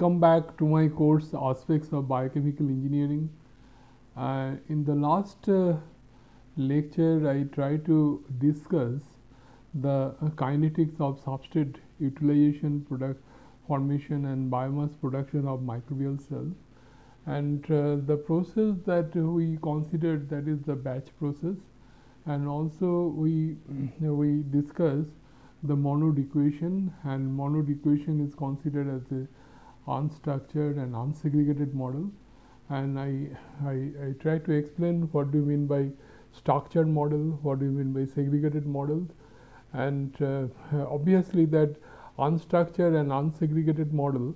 welcome back to my course aspects of biochemical engineering. Uh, in the last uh, lecture I tried to discuss the uh, kinetics of substrate utilization product formation and biomass production of microbial cells. And uh, the process that we considered that is the batch process. And also we we discussed the Monod equation and Monod equation is considered as a unstructured and unsegregated model and I, I, I try to explain what do you mean by structured model, what do you mean by segregated model and uh, obviously that unstructured and unsegregated model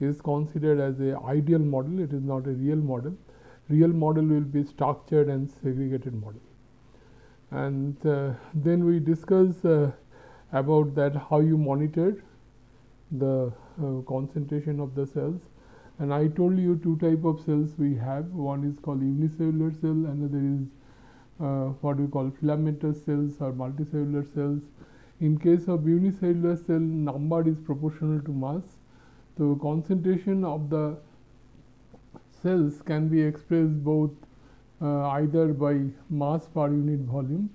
is considered as a ideal model, it is not a real model. Real model will be structured and segregated model. And uh, then we discuss uh, about that how you monitor the uh, concentration of the cells and I told you two type of cells we have one is called unicellular cell another is uh, what we call filamentous cells or multicellular cells. In case of unicellular cell number is proportional to mass. So, concentration of the cells can be expressed both uh, either by mass per unit volume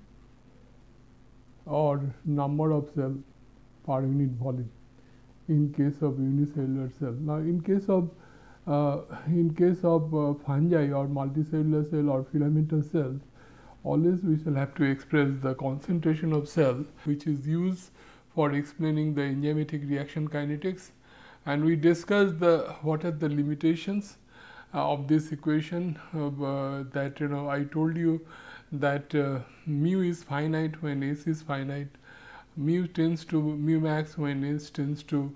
or number of cell per unit volume in case of unicellular cell. Now, in case of uh, in case of uh, fungi or multicellular cell or filamentous cells, always we shall have to express the concentration of cell which is used for explaining the enzymatic reaction kinetics and we discussed the what are the limitations uh, of this equation uh, that you know I told you that uh, mu is finite when S is finite, mu tends to mu max when S tends to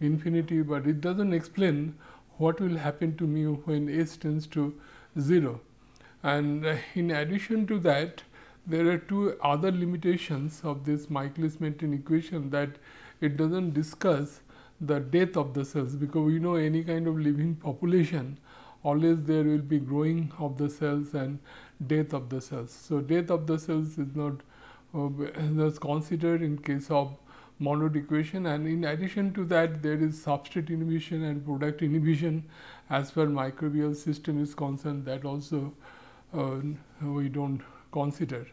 infinity, but it does not explain what will happen to mu when S tends to 0. And uh, in addition to that, there are two other limitations of this Michaelis-Menten equation that it does not discuss the death of the cells, because we know any kind of living population always there will be growing of the cells and death of the cells. So, death of the cells is not uh, considered in case of Monod equation and in addition to that there is substrate inhibition and product inhibition as per microbial system is concerned that also uh, we do not consider.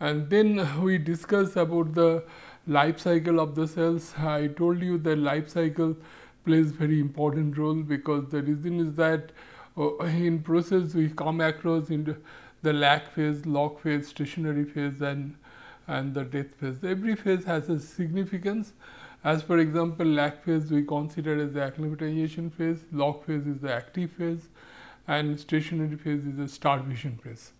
And then we discuss about the life cycle of the cells. I told you that life cycle plays very important role because the reason is that uh, in process we come across into the lag phase, log phase, stationary phase and and the death phase. Every phase has a significance. As for example, lag phase we consider as the acclimatization phase, log phase is the active phase and stationary phase is the starvation phase.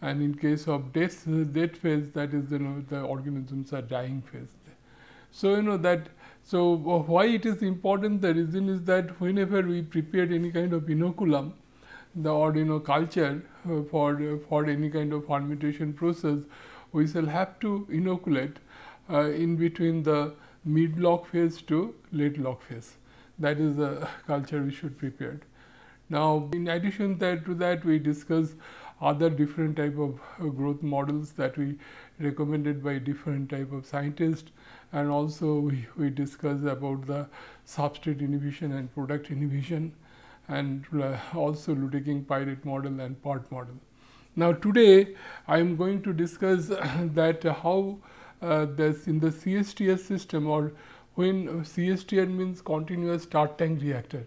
And in case of death, death phase that is you know the organisms are dying phase. So, you know that so why it is important the reason is that whenever we prepare any kind of inoculum the or you know culture uh, for uh, for any kind of fermentation process we shall have to inoculate uh, in between the mid log phase to late log phase that is the culture we should prepare. Now, in addition that to that we discuss other different type of uh, growth models that we recommended by different type of scientists and also we, we discuss about the substrate inhibition and product inhibition and uh, also Luedeking-Piret model and Pirt model. Now, today I am going to discuss that how uh, this in the CSTS system or when CSTR means continuous stirred tank reactor.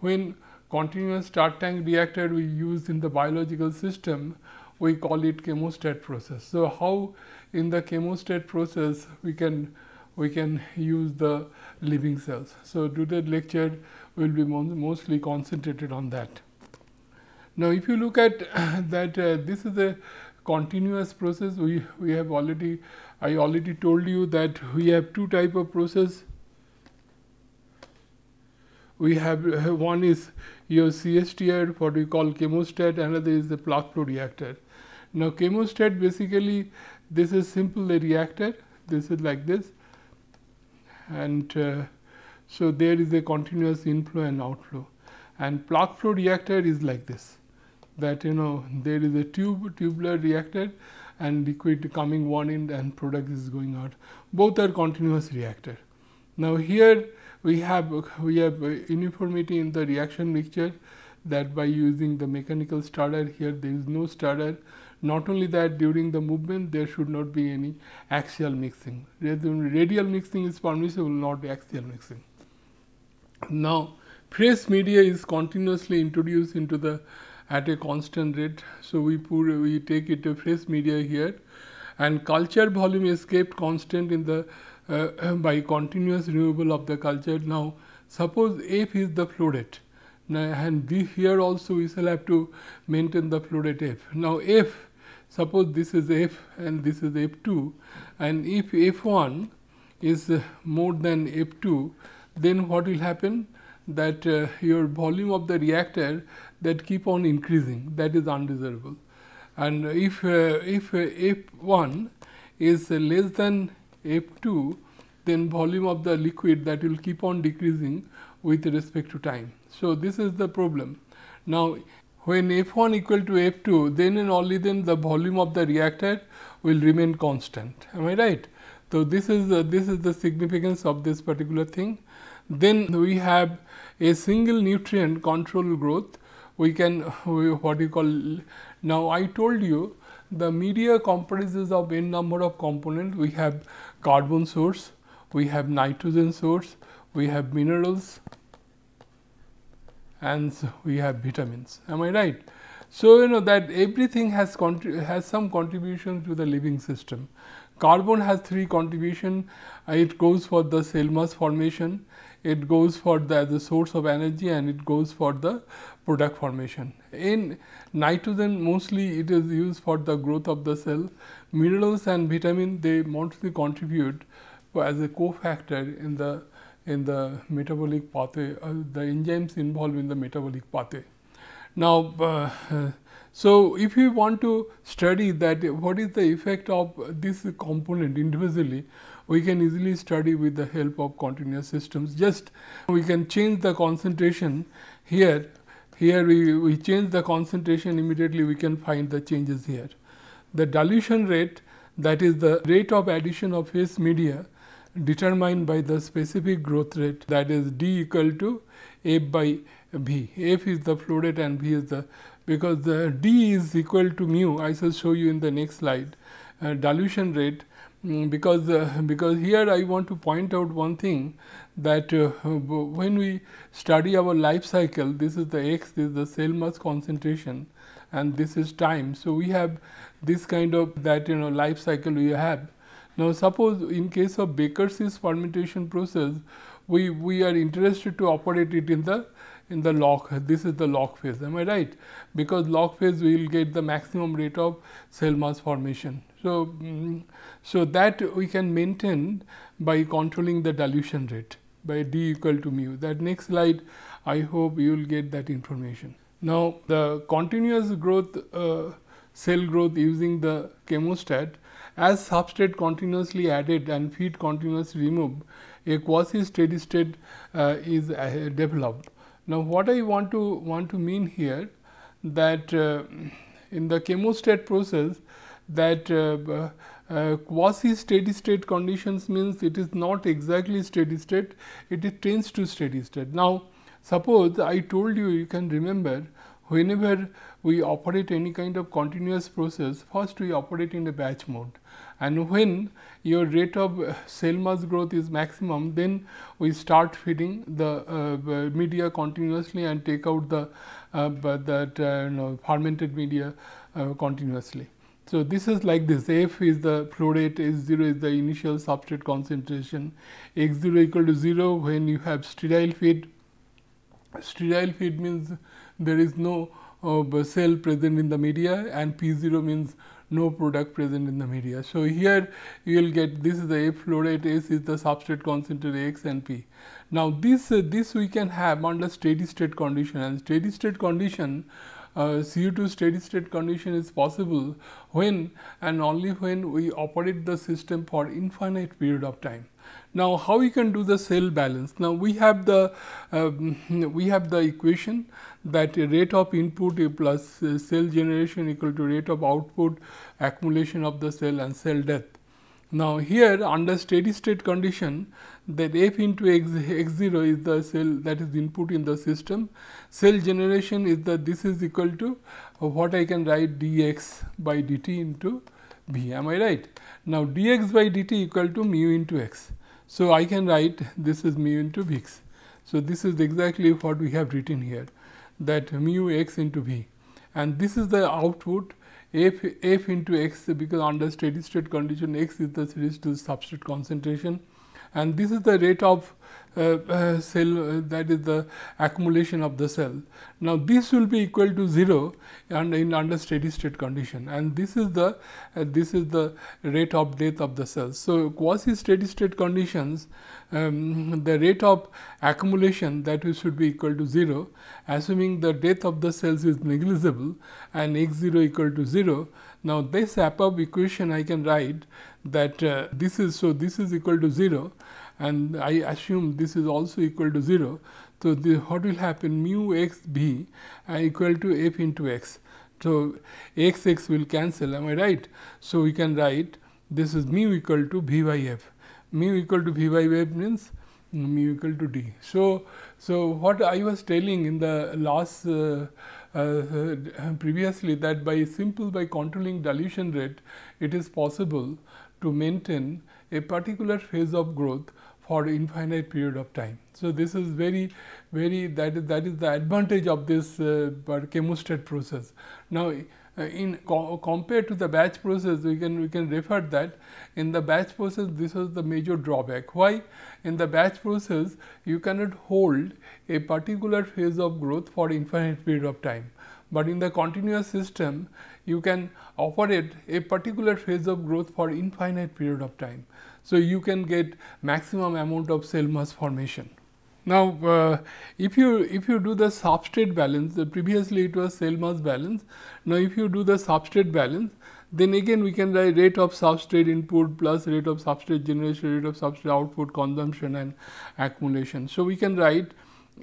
When continuous stirred tank reactor we use in the biological system, we call it chemostat process. So, how in the chemostat process we can we can use the living cells. So, today's lecture will be mostly concentrated on that. Now, if you look at that uh, this is a continuous process. We, we have already I already told you that we have two type of process. We have uh, one is your CSTR what we call chemostat another is the plug flow reactor. Now, chemostat basically this is simple a reactor. This is like this. And uh, so there is a continuous inflow and outflow. And plug flow reactor is like this that you know there is a tube tubular reactor and liquid coming one in and product is going out. Both are continuous reactor. Now, here we have we have uniformity in the reaction mixture that by using the mechanical starter here there is no starter. Not only that during the movement there should not be any axial mixing. Radial mixing is permissible not axial mixing. Now fresh media is continuously introduced into the at a constant rate. So we put we take it to fresh media here. And culture volume is kept constant in the uh, by continuous removal of the culture. Now suppose f is the flow rate. Now, and we here also we shall have to maintain the flow rate f. Now, f suppose this is f and this is f 2 and if f 1 is more than f 2 then what will happen? That uh, your volume of the reactor that keep on increasing that is undesirable and if uh, if uh, f 1 is less than f 2 then volume of the liquid that will keep on decreasing with respect to time. So, this is the problem. Now, when F 1 equal to F 2 then and only then the volume of the reactor will remain constant am I right. So, this is uh, this is the significance of this particular thing. Then we have a single nutrient control growth we can what you call now I told you the media comprises of n number of components we have carbon source we have nitrogen source we have minerals and so we have vitamins am I right. So, you know that everything has has some contribution to the living system. Carbon has three contribution, it goes for the cell mass formation, it goes for the, the source of energy and it goes for the product formation. In nitrogen mostly it is used for the growth of the cell, minerals and vitamin they mostly contribute as a cofactor in the in the metabolic pathway, uh, the enzymes involved in the metabolic pathway. Now, uh, so if you want to study that what is the effect of this component individually, we can easily study with the help of continuous systems. Just we can change the concentration here, here we, we change the concentration immediately we can find the changes here. The dilution rate that is the rate of addition of phase media determined by the specific growth rate that is d equal to f by v. f is the flow rate and v is the because the d is equal to mu I shall show you in the next slide uh, dilution rate because uh, because here I want to point out one thing that uh, when we study our life cycle this is the x this is the cell mass concentration and this is time. So, we have this kind of that you know life cycle we have now, suppose in case of Baker's fermentation process, we, we are interested to operate it in the in the log this is the log phase am I right because log phase we will get the maximum rate of cell mass formation. So, mm, so that we can maintain by controlling the dilution rate by d equal to mu that next slide I hope you will get that information. Now, the continuous growth uh, cell growth using the chemostat as substrate continuously added and feed continuously removed, a quasi steady state uh, is uh, developed. Now, what I want to want to mean here that uh, in the chemostat process that uh, uh, quasi steady state conditions means it is not exactly steady state, it tends to steady state. Now, suppose I told you you can remember whenever we operate any kind of continuous process, first we operate in the batch mode and when your rate of cell mass growth is maximum, then we start feeding the uh, media continuously and take out the uh, that uh, you know, fermented media uh, continuously. So, this is like this F is the flow rate, S 0 is the initial substrate concentration, x 0 equal to 0 when you have sterile feed. Sterile feed means there is no uh, cell present in the media and P 0 means no product present in the media. So, here you will get this is the F flow rate S is the substrate concentration X and P. Now, this uh, this we can have under steady state condition and steady state condition CO2 steady state condition is possible when and only when we operate the system for infinite period of time. Now, how we can do the cell balance? Now, we have the um, we have the equation that rate of input A plus uh, cell generation equal to rate of output accumulation of the cell and cell death. Now, here under steady state condition that f into x, x 0 is the cell that is input in the system. Cell generation is that this is equal to what I can write dx by dt into v am I right. Now, dx by dt equal to mu into x. So, I can write this is mu into vx. So, this is exactly what we have written here that mu x into v and this is the output f, f into x because under steady state condition x is the series to substrate concentration. And this is the rate of cell uh, that is the accumulation of the cell. Now, this will be equal to 0 and in under steady state condition and this is the uh, this is the rate of death of the cells. So, quasi steady state conditions um, the rate of accumulation that we should be equal to 0 assuming the death of the cells is negligible and x 0 equal to 0. Now, this above equation I can write that uh, this is so this is equal to 0 and I assume this is also equal to 0. So, the, what will happen mu x b uh, equal to f into x. So, x x will cancel am I right. So, we can write this is mu equal to v by f mu equal to v by f means mu equal to d. So, so what I was telling in the last uh, uh, previously that by simple by controlling dilution rate it is possible to maintain a particular phase of growth for infinite period of time. So, this is very very that is that is the advantage of this uh, chemostat process. Now, uh, in co compared to the batch process we can we can refer that in the batch process this was the major drawback. Why? In the batch process you cannot hold a particular phase of growth for infinite period of time, but in the continuous system you can operate a particular phase of growth for infinite period of time. So, you can get maximum amount of cell mass formation. Now, uh, if you if you do the substrate balance, uh, previously it was cell mass balance. Now, if you do the substrate balance, then again we can write rate of substrate input plus rate of substrate generation, rate of substrate output, consumption and accumulation. So, we can write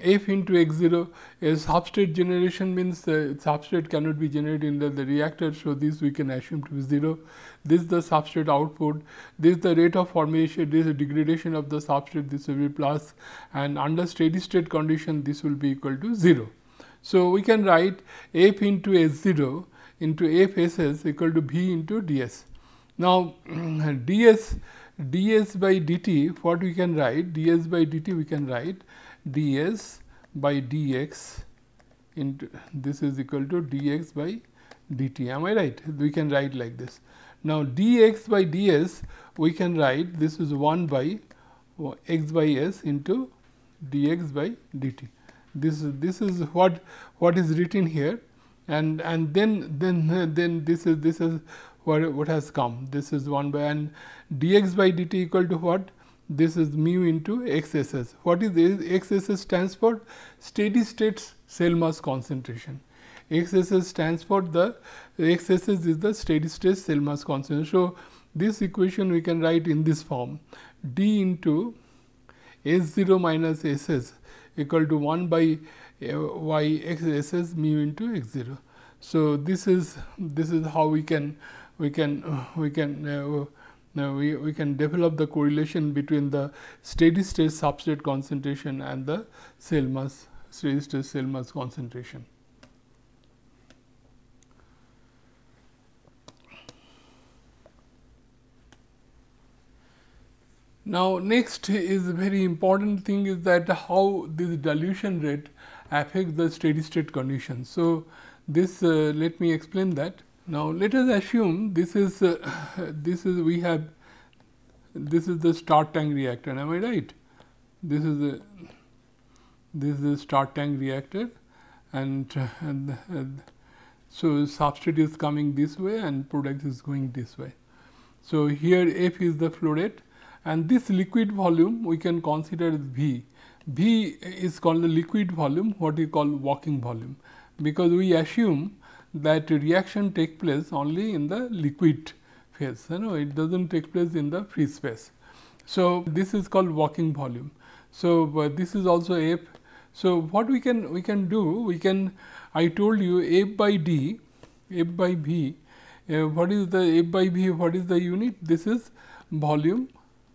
f into x 0 is substrate generation means substrate cannot be generated in the, the, reactor. So, this we can assume to be 0. This is the substrate output, this is the rate of formation, this is degradation of the substrate, this will be plus and under steady state condition this will be equal to 0. So, we can write f into S 0 into f S S equal to V into d s. Now, ds ds by dt what we can write d s by dt we can write ds by dx into this is equal to dx by dt. Am I right? We can write like this. Now, dx by ds we can write this is 1 by x by s into dx by dt. This is this is what what is written here. And and then then then this is this is what what has come. This is 1 by and dx by dt equal to what this is mu into XSS. What is? XSS stands for steady state cell mass concentration. XSS stands for the XSS is the steady state cell mass concentration. So, this equation we can write in this form d into S 0 minus S s equal to 1 by uh, y x s s mu into x 0. So, this is this is how we can we can uh, we can uh, now, we, we can develop the correlation between the steady state substrate concentration and the cell mass steady state cell mass concentration. Now, next is a very important thing is that how this dilution rate affects the steady state condition. So, this uh, let me explain that. Now, let us assume this is uh, this is we have this is the stirred tank reactor am I right this is the this is the stirred tank reactor and, and, and so substrate is coming this way and product is going this way. So, here F is the flow rate and this liquid volume we can consider as V. V is called the liquid volume what we call working volume because we assume that reaction take place only in the liquid phase you know it does not take place in the free space. So, this is called working volume. So, uh, this is also F. So, what we can we can do we can I told you F by D F by V uh, what is the F by V what is the unit this is volume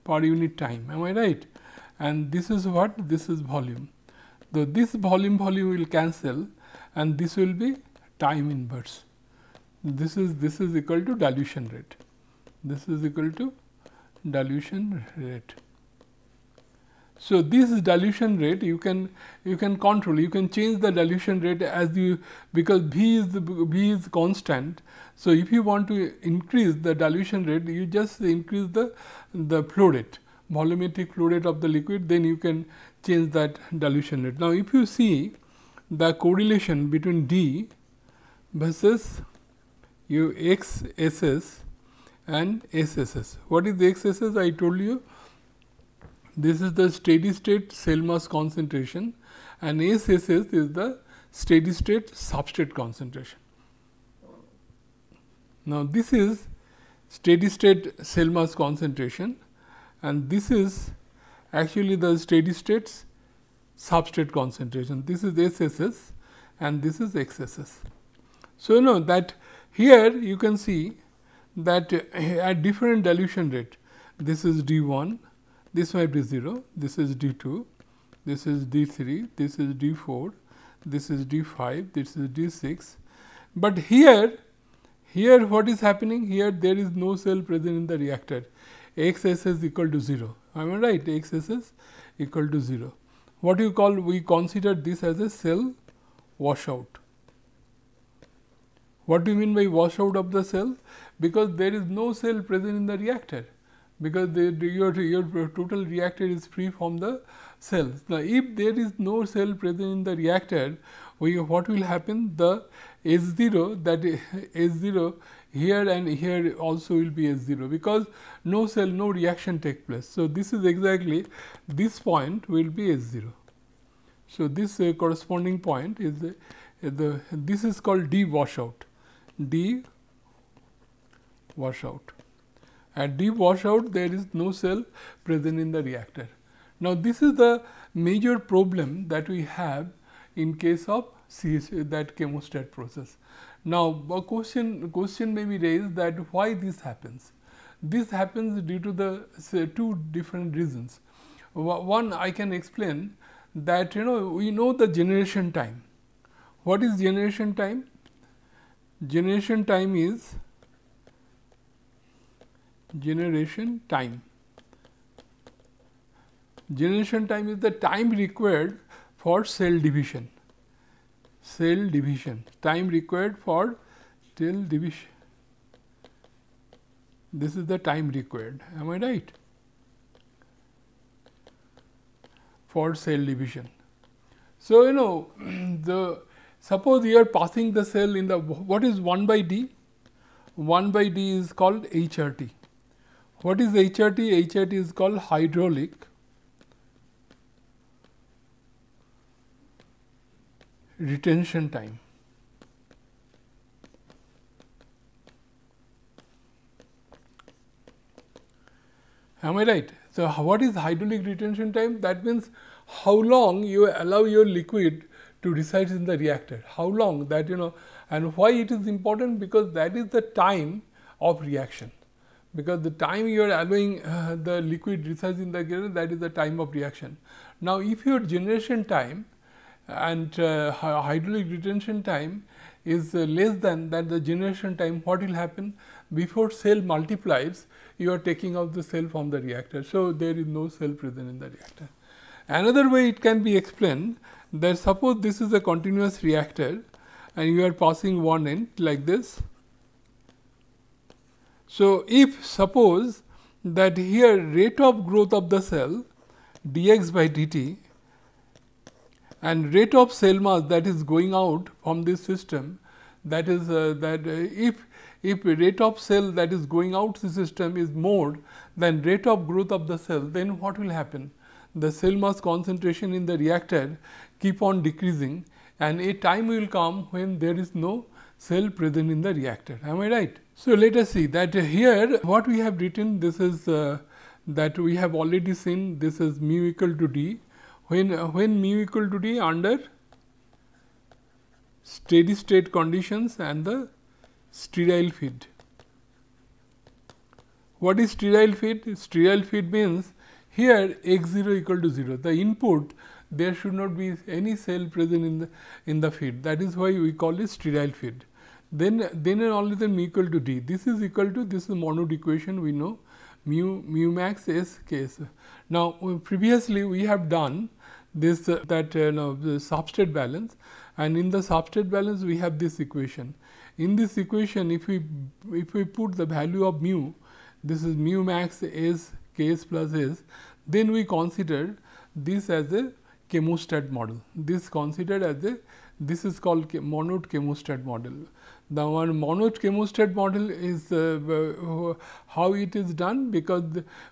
per unit time am I right and this is what this is volume. So, this volume volume will cancel and this will be time inverse. This is this is equal to dilution rate. This is equal to dilution rate. So, this dilution rate you can you can control you can change the dilution rate as you because V is the V is constant. So, if you want to increase the dilution rate you just increase the the flow rate volumetric flow rate of the liquid then you can change that dilution rate. Now, if you see the correlation between D versus your x S s and S S s. What is x S s? I told you this is the steady state cell mass concentration and S S s is the steady state substrate concentration. Now, this is steady state cell mass concentration and this is actually the steady state substrate concentration. This is SSS and this is XSS. So, you know that here you can see that at different dilution rate, this is D 1, this might be 0, this is D 2, this is D 3, this is D 4, this is D 5, this is D 6. But here, here what is happening? Here there is no cell present in the reactor, x s is equal to 0, am I right? x s is equal to 0. What you call, we consider this as a cell washout. What do you mean by washout of the cell? Because there is no cell present in the reactor, because the, your, your total reactor is free from the cells. Now, if there is no cell present in the reactor, we, what will happen? The S 0 that S 0 here and here also will be S 0, because no cell no reaction take place. So, this is exactly this point will be S 0. So, this uh, corresponding point is uh, the this is called D washout. D washout. At D washout there is no cell present in the reactor. Now, this is the major problem that we have in case of CH, that chemostat process. Now, a question question may be raised that why this happens. This happens due to the say, two different reasons. One I can explain that you know we know the generation time. What is generation time? Generation time is generation time. Generation time is the time required for cell division. Cell division, time required for cell division. This is the time required, am I right? For cell division. So, you know the Suppose you are passing the cell in the what is 1 by d? 1 by d is called HRT. What is HRT? HRT is called hydraulic retention time. Am I right? So, what is hydraulic retention time? That means how long you allow your liquid to reside in the reactor. How long that you know and why it is important because that is the time of reaction because the time you are allowing uh, the liquid resides in the reactor that is the time of reaction. Now, if your generation time and uh, hydraulic retention time is uh, less than that the generation time what will happen before cell multiplies you are taking out the cell from the reactor. So, there is no cell present in the reactor. Another way it can be explained that suppose this is a continuous reactor and you are passing one end like this. So, if suppose that here rate of growth of the cell dx by dt and rate of cell mass that is going out from this system that is uh, that uh, if if rate of cell that is going out the system is more than rate of growth of the cell then what will happen the cell mass concentration in the reactor keep on decreasing and a time will come when there is no cell present in the reactor. Am I right? So, let us see that here what we have written this is uh, that we have already seen this is mu equal to d when uh, when mu equal to d under steady state conditions and the sterile feed. What is sterile feed? Sterile feed means here x 0 equal to 0. The input there should not be any cell present in the in the feed. That is why we call it sterile feed. Then then and only then equal to d. This is equal to this is Monod equation we know mu mu max s case. Now previously we have done this uh, that uh, the substrate balance and in the substrate balance we have this equation. In this equation if we if we put the value of mu this is mu max s k s plus s then we consider this as a chemostat model. This considered as a this is called Monod chemostat model. The one Monod chemostat model is uh, how it is done because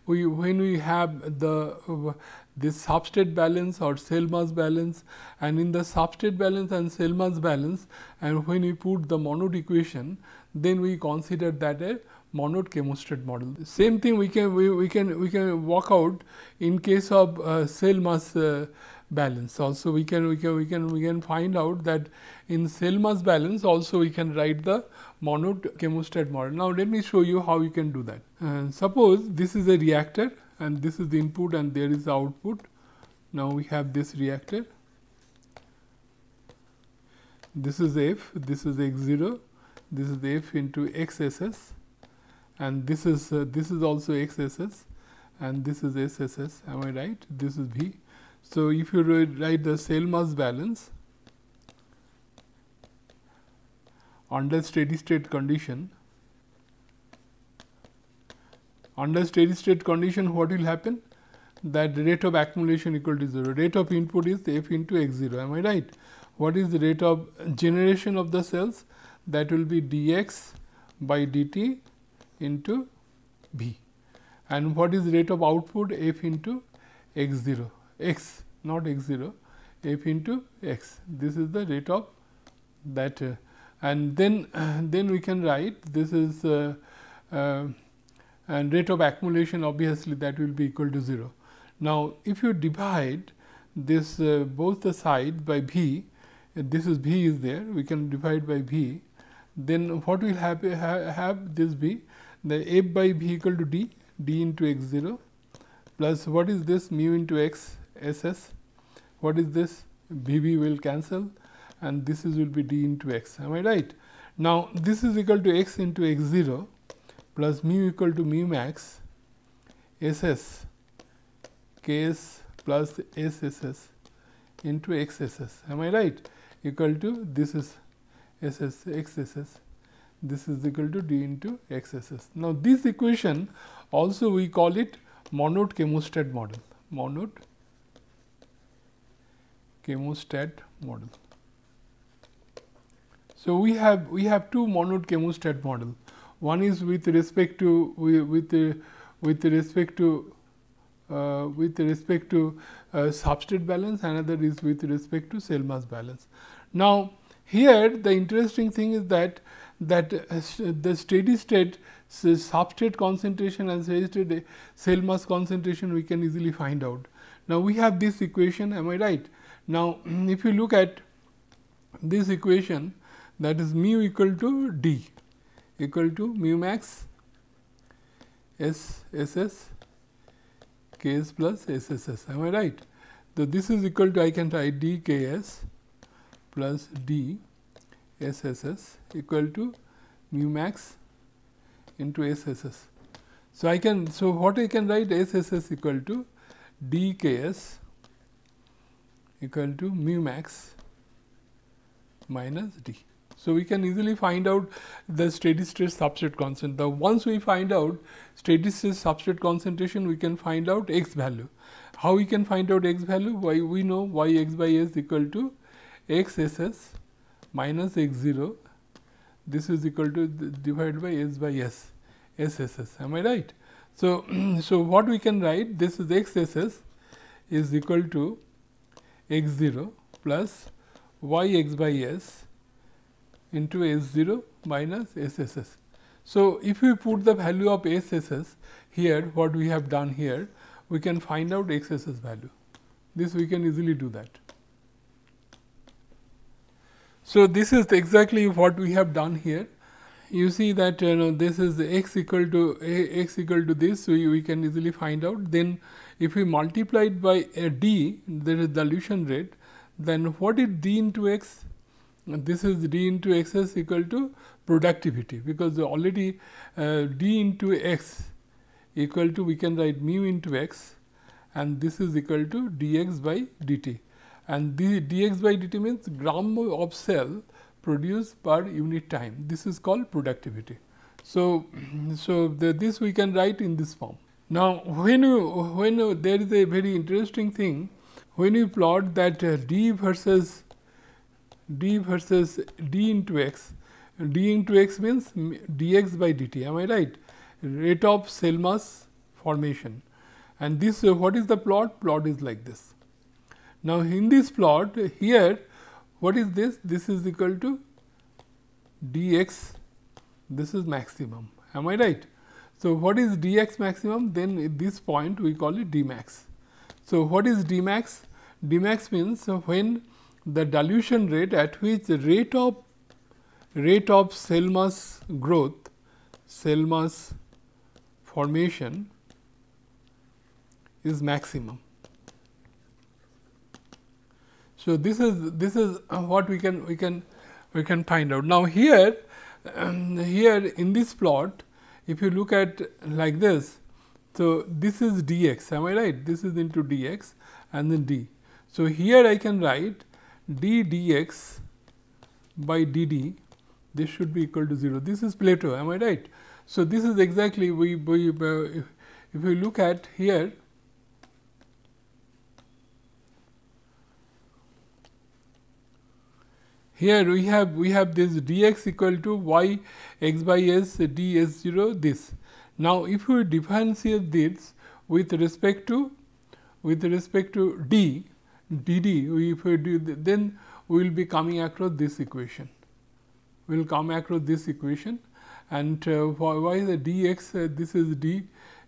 we when we have the uh, this substrate balance or cell mass balance and in the substrate balance and cell mass balance and when we put the Monod equation then we consider that a Monod chemostat model. Same thing we can we, we can we can work out in case of uh, cell mass uh, balance also we can we can we can we can find out that in cell mass balance also we can write the Monod chemostat model. Now let me show you how you can do that. Suppose this is a reactor and this is the input and there is the output. Now we have this reactor. This is F, this is x 0, this is F into x s s and this is uh, this is also x s s and this is s s s am I right? This is V so, if you write the cell mass balance under steady state condition, under steady state condition what will happen? That rate of accumulation equal to 0, rate of input is f into x 0, am I right? What is the rate of generation of the cells? That will be dx by dt into v and what is the rate of output f into x 0 x not x 0 f into x. This is the rate of that uh, and then then we can write this is uh, uh and rate of accumulation obviously that will be equal to 0. Now, if you divide this uh, both the side by v this is v is there we can divide by v then what will have, have, this be the f by v equal to d d into x 0 plus what is this mu into x S S. What is this? B B will cancel and this is will be d into x. Am I right? Now, this is equal to x into x 0 plus mu equal to mu max S S k s plus S S S into x S S. Am I right? Equal to this is S S x S S. This is equal to d into x S S. Now, this equation also we call it Monod chemostat model. Monod chemostat model. So, we have we have two Monod chemostat model. One is with respect to with with respect to uh, with respect to uh, substrate balance, another is with respect to cell mass balance. Now, here the interesting thing is that that uh, the steady state substrate concentration and steady state cell mass concentration we can easily find out. Now, we have this equation am I right now, if you look at this equation that is mu equal to d equal to mu max S S S K S plus S S S am I right. So, this is equal to I can write d K S plus d S S S equal to mu max into S S S. So, I can so what I can write S S S equal to d K S equal to mu max minus d. So, we can easily find out the steady state substrate concentration. The once we find out steady state substrate concentration, we can find out x value. How we can find out x value? Why we know y x by s equal to x s s minus x 0. This is equal to divided by s by s s s s. Am I right? So, so what we can write? This is x s s is equal to x 0 plus y x by s into s 0 minus s s s. So, if we put the value of s s s here what we have done here we can find out x s s value. This we can easily do that. So, this is exactly what we have done here. you see that you know this is x equal to x equal to this. So, we can easily find out then if we multiply it by a d there is dilution rate then what is d into x? This is d into x is equal to productivity because already uh, d into x equal to we can write mu into x and this is equal to dx by dt and the dx by dt means gram of cell produced per unit time. This is called productivity. So, so the, this we can write in this form. Now, when you when you, there is a very interesting thing when you plot that uh, d versus d versus d into x, d into x means dx by dt. Am I right? Rate of cell mass formation, and this uh, what is the plot? Plot is like this. Now, in this plot here what is this? This is equal to dx, this is maximum, am I right? So, what is dx maximum? Then at this point we call it dmax. So, what is dmax? dmax means when the dilution rate at which the rate of rate of cell mass growth, cell mass formation is maximum. So, this is this is what we can we can we can find out. Now, here um, here in this plot if you look at like this. So, this is d x am I right this is into d x and then d. So, here I can write d d x by d d this should be equal to 0 this is Plateau am I right. So, this is exactly we, we uh, if, if we look at here Here we have we have this dx equal to y x by s d s 0 this. Now, if we differentiate this with respect to with respect to d d d we if we do then we will be coming across this equation. We will come across this equation and uh, why the dx uh, this is d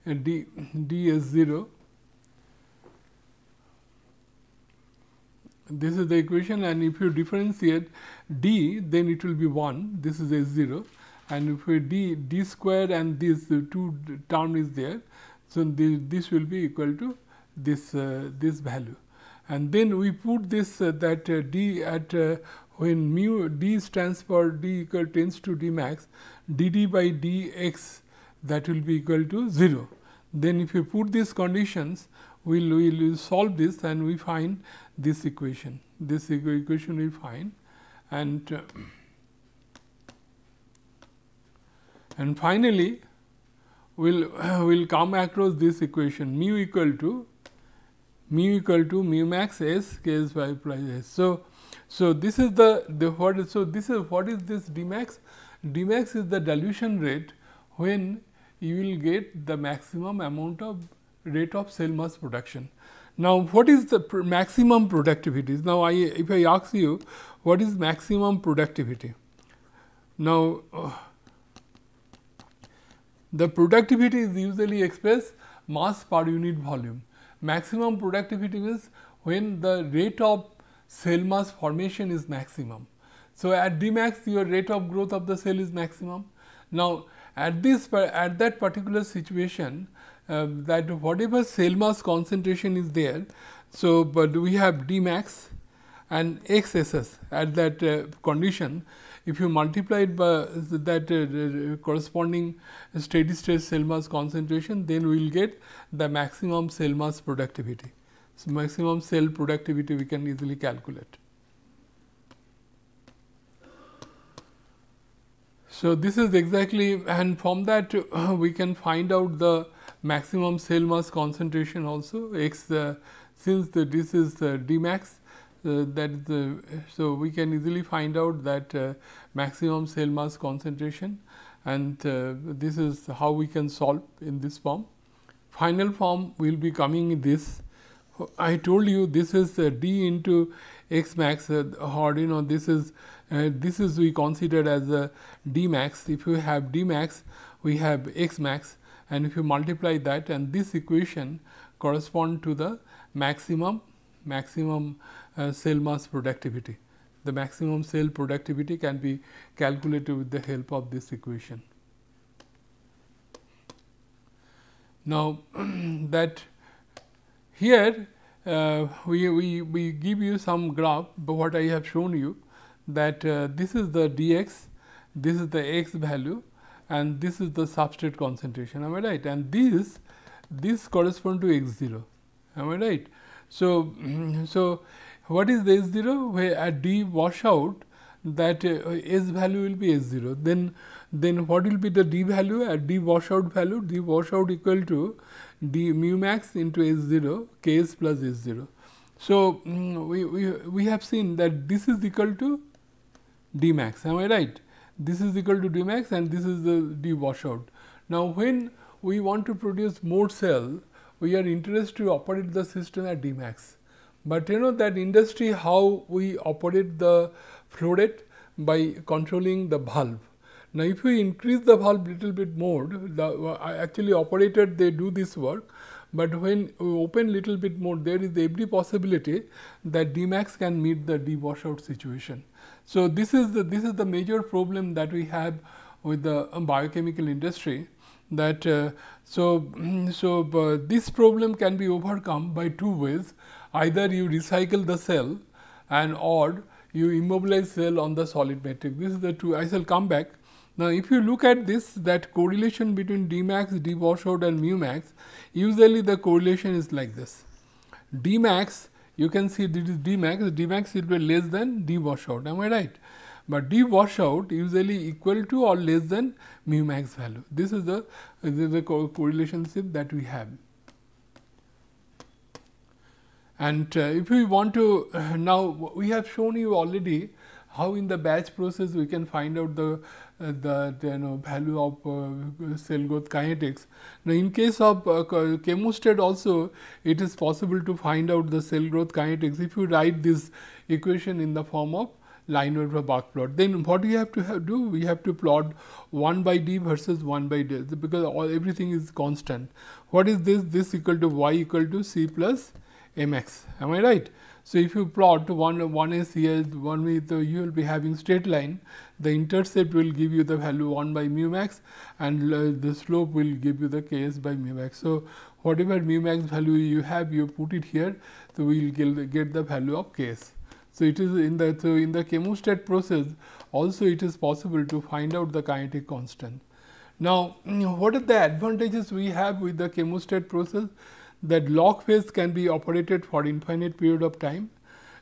uh, d d s 0 this is the equation and if you differentiate d then it will be 1 this is a 0 and if we d d square and this two term is there so this, this will be equal to this uh, this value. And then we put this uh, that uh, d at uh, when mu d stands for d equal tends to d max dd by dx that will be equal to 0 then if you put these conditions we will we'll solve this and we find this equation. This equation we find and uh, and finally, we'll will come across this equation mu equal to mu equal to mu max s k s y plus s. So, so this is the the what is so this is what is this d max? d max is the dilution rate when you will get the maximum amount of rate of cell mass production. Now, what is the pr maximum productivity? Now, I if I ask you what is maximum productivity? Now, uh, the productivity is usually expressed mass per unit volume. Maximum productivity means when the rate of cell mass formation is maximum. So, at Dmax your rate of growth of the cell is maximum. Now, at this at that particular situation uh, that whatever cell mass concentration is there. So, but we have D max and x s s at that uh, condition. If you multiply it by that uh, corresponding steady state cell mass concentration, then we will get the maximum cell mass productivity. So, maximum cell productivity we can easily calculate. So, this is exactly and from that uh, we can find out the maximum cell mass concentration also x uh, since the, this is uh, d max uh, that is the so we can easily find out that uh, maximum cell mass concentration and uh, this is how we can solve in this form. Final form will be coming in this. I told you this is uh, d into x max or you know this is this is we considered as a d max. If you have d max, we have x max and if you multiply that and this equation correspond to the maximum maximum uh, cell mass productivity. the maximum cell productivity can be calculated with the help of this equation. Now, that here uh, we, we, we give you some graph, but what I have shown you that uh, this is the dx, this is the x value and this is the substrate concentration, am I right? And this, this correspond to x 0, am I right? So, so what is the S 0? Where at D washout that uh, S value will be S 0. Then, then what will be the D value at D washout value? D washout equal to D mu max into S 0 K s plus S 0. So, um, we, we, we have seen that this is equal to D max, am I right? This is equal to D max and this is the D washout. Now, when we want to produce more cell, we are interested to operate the system at D max. But you know that industry how we operate the flow rate by controlling the valve. Now, if we increase the valve little bit more, the uh, actually operator they do this work, but when we open little bit more there is every possibility that Dmax can meet the dewashout situation. So, this is the this is the major problem that we have with the biochemical industry that uh, so so uh, this problem can be overcome by two ways either you recycle the cell and or you immobilize cell on the solid matrix. This is the two I shall come back. Now, if you look at this that correlation between D max, D washout and mu max, usually the correlation is like this. D max you can see this is D max, D max will be less than D washout, am I right? But D washout usually equal to or less than mu max value. This is the, this is the co correlationship that we have. And uh, if we want to uh, now we have shown you already how in the batch process we can find out the uh, the, you know value of uh, cell growth kinetics. Now, in case of uh, chemostat also it is possible to find out the cell growth kinetics if you write this equation in the form of Lineweaver-Burk plot. Then what we have to have do? We have to plot 1 by d versus 1 by d because all everything is constant. What is this? This equal to y equal to c plus mx. Am I right? So, if you plot one, one is here, one with the, you will be having straight line, the intercept will give you the value 1 by mu max and the slope will give you the ks by mu max. So, whatever mu max value you have, you put it here, so we will get, get the value of ks. So, it is in the, so in the chemostat process also it is possible to find out the kinetic constant. Now, what are the advantages we have with the chemostat process? That log phase can be operated for infinite period of time.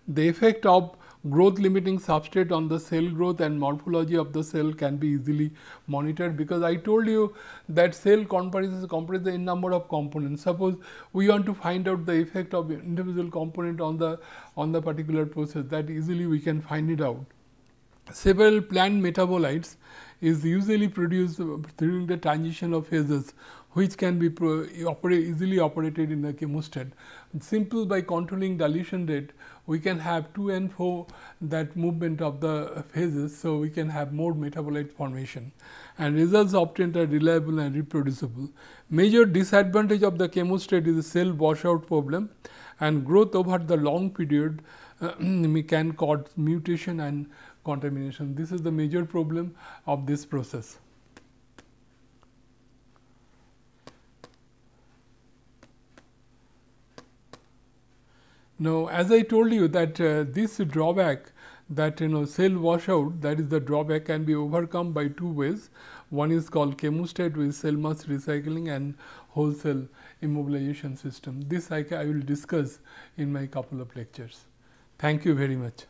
The effect of growth limiting substrate on the cell growth and morphology of the cell can be easily monitored because I told you that cell comprises comprises a number of components. Suppose we want to find out the effect of individual component on the on the particular process that easily we can find it out. Several plant metabolites is usually produced during the transition of phases which can be operate easily operated in the chemostat. Simple by controlling dilution rate, we can have 2 and 4 that movement of the phases. So, we can have more metabolite formation and results obtained are reliable and reproducible. Major disadvantage of the chemostat is the cell washout problem and growth over the long period uh, can cause mutation and contamination. This is the major problem of this process. Now, as I told you that uh, this drawback that you know cell washout that is the drawback can be overcome by two ways. One is called chemostat with cell mass recycling and whole cell immobilization system. This I, I will discuss in my couple of lectures. Thank you very much.